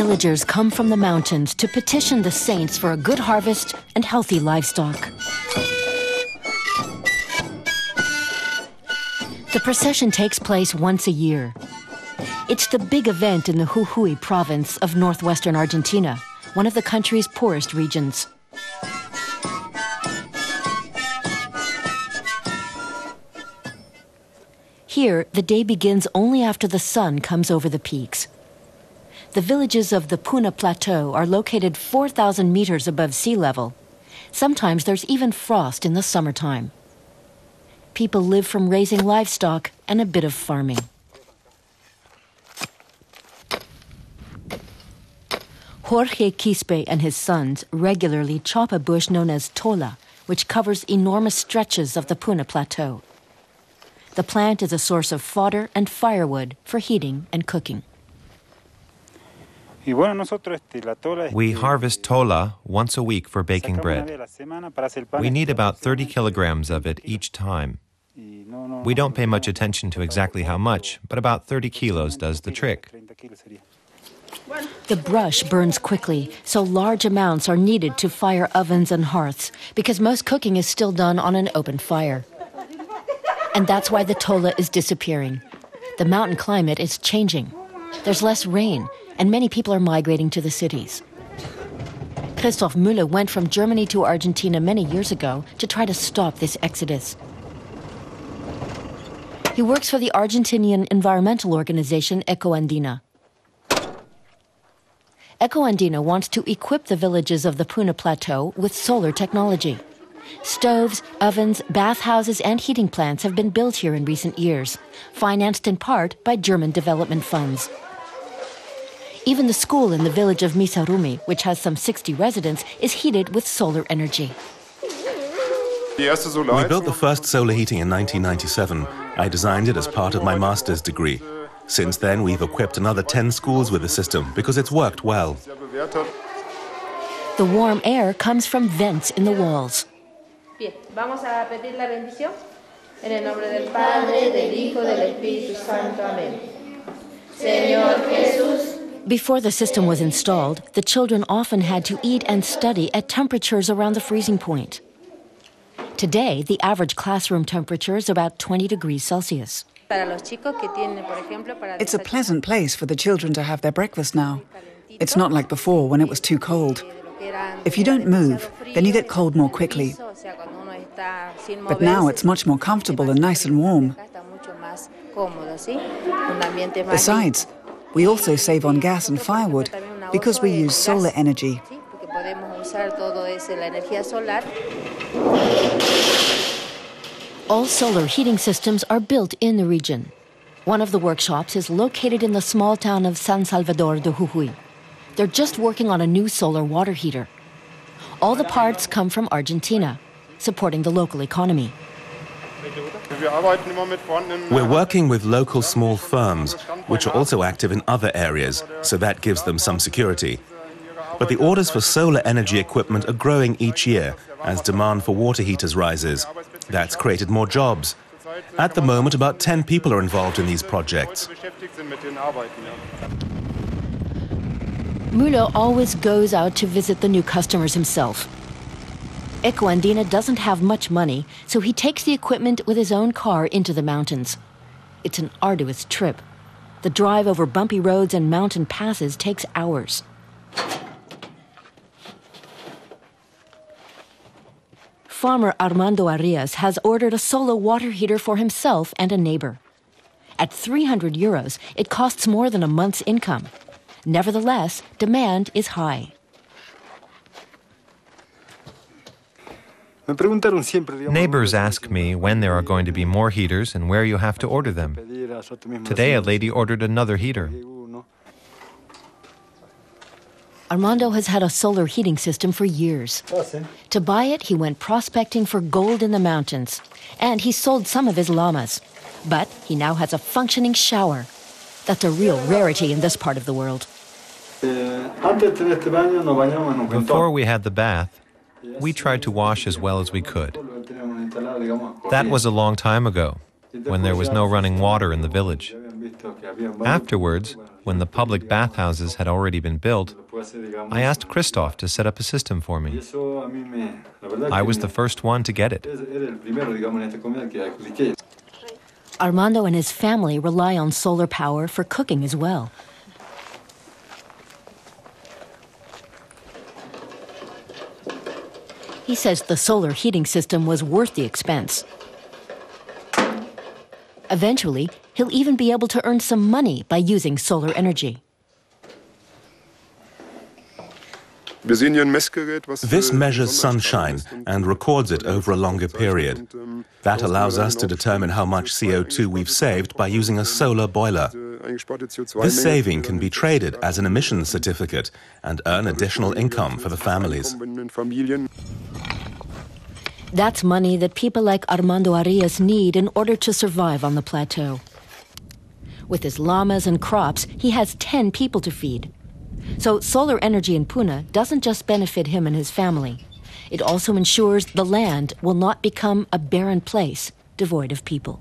Villagers come from the mountains to petition the saints for a good harvest and healthy livestock. The procession takes place once a year. It's the big event in the Jujuy province of northwestern Argentina, one of the country's poorest regions. Here, the day begins only after the sun comes over the peaks. The villages of the Puna Plateau are located 4,000 meters above sea level. Sometimes there's even frost in the summertime. People live from raising livestock and a bit of farming. Jorge Quispe and his sons regularly chop a bush known as tola, which covers enormous stretches of the Puna Plateau. The plant is a source of fodder and firewood for heating and cooking. We harvest tola once a week for baking bread. We need about 30 kilograms of it each time. We don't pay much attention to exactly how much, but about 30 kilos does the trick. The brush burns quickly, so large amounts are needed to fire ovens and hearths because most cooking is still done on an open fire. And that's why the tola is disappearing. The mountain climate is changing. There's less rain, and many people are migrating to the cities. Christoph Müller went from Germany to Argentina many years ago to try to stop this exodus. He works for the Argentinian environmental organization Ecoandina. Ecoandina wants to equip the villages of the Puna Plateau with solar technology. Stoves, ovens, bathhouses, and heating plants have been built here in recent years, financed in part by German development funds. Even the school in the village of Misarumi, which has some 60 residents, is heated with solar energy. We built the first solar heating in 1997. I designed it as part of my master's degree. Since then, we've equipped another 10 schools with the system because it's worked well. The warm air comes from vents in the walls. Bien, vamos a pedir la bendición. En el nombre del Padre, Hijo, Santo. Señor Jesús. Before the system was installed, the children often had to eat and study at temperatures around the freezing point. Today, the average classroom temperature is about 20 degrees Celsius. It's a pleasant place for the children to have their breakfast now. It's not like before when it was too cold. If you don't move, then you get cold more quickly. But now it's much more comfortable and nice and warm. Besides, we also save on gas and firewood because we use solar energy. All solar heating systems are built in the region. One of the workshops is located in the small town of San Salvador de Jujuy. They're just working on a new solar water heater. All the parts come from Argentina, supporting the local economy. We're working with local small firms, which are also active in other areas, so that gives them some security. But the orders for solar energy equipment are growing each year as demand for water heaters rises. That's created more jobs. At the moment, about 10 people are involved in these projects. Müller always goes out to visit the new customers himself. Ecoandina doesn't have much money, so he takes the equipment with his own car into the mountains. It's an arduous trip. The drive over bumpy roads and mountain passes takes hours. Farmer Armando Arias has ordered a solar water heater for himself and a neighbor. At 300 euros, it costs more than a month's income. Nevertheless, demand is high. Neighbors ask me when there are going to be more heaters and where you have to order them. Today, a lady ordered another heater. Armando has had a solar heating system for years. To buy it, he went prospecting for gold in the mountains, and he sold some of his llamas. But he now has a functioning shower. That's a real rarity in this part of the world. Before we had the bath, we tried to wash as well as we could. That was a long time ago, when there was no running water in the village. Afterwards, when the public bathhouses had already been built, I asked Christoph to set up a system for me. I was the first one to get it. Armando and his family rely on solar power for cooking as well. He says the solar heating system was worth the expense. Eventually, he'll even be able to earn some money by using solar energy. This measures sunshine and records it over a longer period. That allows us to determine how much CO2 we've saved by using a solar boiler. This saving can be traded as an emissions certificate and earn additional income for the families. That's money that people like Armando Arias need in order to survive on the plateau. With his llamas and crops, he has 10 people to feed. So solar energy in Puna doesn't just benefit him and his family. It also ensures the land will not become a barren place devoid of people.